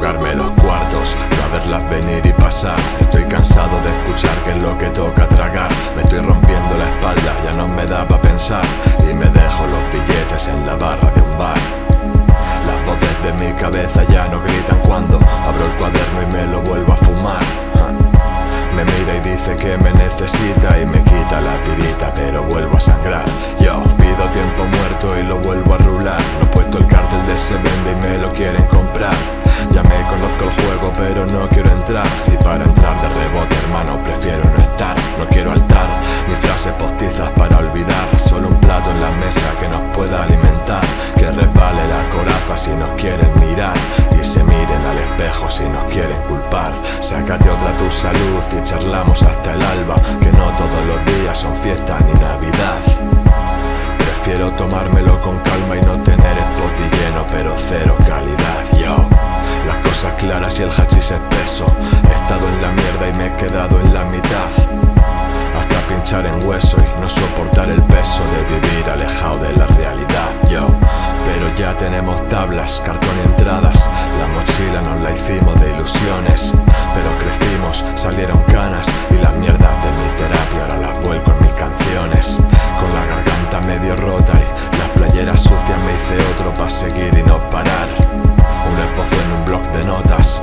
jugarme los cuartos, de verlas venir y pasar. Estoy cansado de escuchar que es lo que toca tragar. Conozco el juego, pero no quiero entrar. Y para entrar de rebote, hermano, prefiero no estar. No quiero altar ni frases postizas para olvidar. Solo un plato en la mesa que nos pueda alimentar. Que resbale la coraza si nos quieren mirar. Y se miren al espejo si nos quieren culpar. Sácate otra tu salud y charlamos hasta el alba. Que no todos los días son fiesta ni navidad. Prefiero tomármelo con calma y no tener el lleno, pero cero calidad. Las cosas claras y el hachís espeso. He estado en la mierda y me he quedado en la mitad. Hasta pinchar en hueso y no soportar el peso de vivir alejado de la realidad, yo. Pero ya tenemos tablas, cartón y entradas. La mochila nos la hicimos de ilusiones. Pero crecimos, salieron canas y las mierdas de mi terapia ahora las vuelco en mis canciones. Con la garganta medio rota y las playeras sucias me hice otro para seguir y no parar. Un esbozo en un ben odas